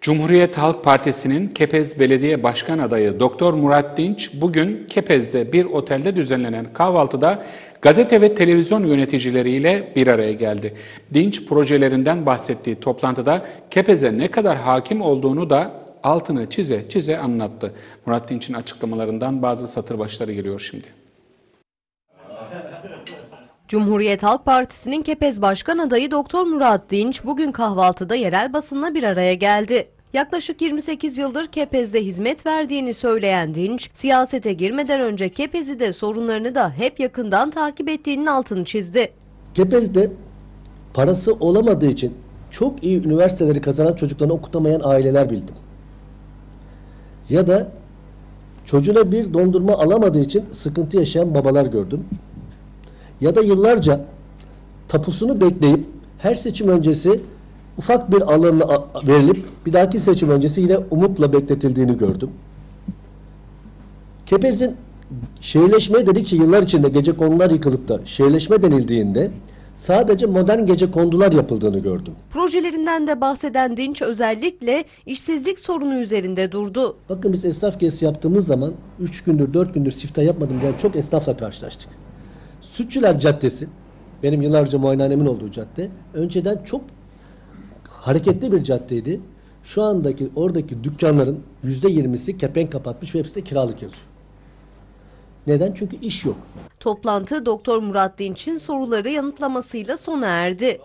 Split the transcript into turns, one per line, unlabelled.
Cumhuriyet Halk Partisi'nin Kepez Belediye Başkan adayı Doktor Murat Dinç bugün Kepez'de bir otelde düzenlenen kahvaltıda gazete ve televizyon yöneticileriyle bir araya geldi. Dinç projelerinden bahsettiği toplantıda Kepez'e ne kadar hakim olduğunu da altını çize çize anlattı. Murat Dinç'in açıklamalarından bazı satır başları geliyor şimdi.
Cumhuriyet Halk Partisi'nin Kepez Başkan adayı Doktor Murat Dinç bugün kahvaltıda yerel basınla bir araya geldi. Yaklaşık 28 yıldır Kepez'de hizmet verdiğini söyleyen Dinç, siyasete girmeden önce Kepez'i de sorunlarını da hep yakından takip ettiğinin altını çizdi.
Kepez'de parası olamadığı için çok iyi üniversiteleri kazanan çocuklarını okutamayan aileler bildim. Ya da çocuğuna bir dondurma alamadığı için sıkıntı yaşayan babalar gördüm. Ya da yıllarca tapusunu bekleyip her seçim öncesi ufak bir alanına a- verilip bir dahaki seçim öncesi yine umutla bekletildiğini gördüm. Kepez'in şehirleşme dedikçe yıllar içinde gece konular yıkılıp da şehirleşme denildiğinde sadece modern gece kondular yapıldığını gördüm.
Projelerinden de bahseden Dinç özellikle işsizlik sorunu üzerinde durdu.
Bakın biz esnaf gezisi yaptığımız zaman 3 gündür 4 gündür siftah yapmadım diyen çok esnafla karşılaştık. Sütçüler Caddesi benim yıllarca muayenehanemin olduğu cadde önceden çok hareketli bir caddeydi. Şu andaki oradaki dükkanların %20'si kepenk kapatmış ve hepsi de kiralık yazıyor. Neden? Çünkü iş yok.
Toplantı Doktor Murat Dinç'in soruları yanıtlamasıyla sona erdi.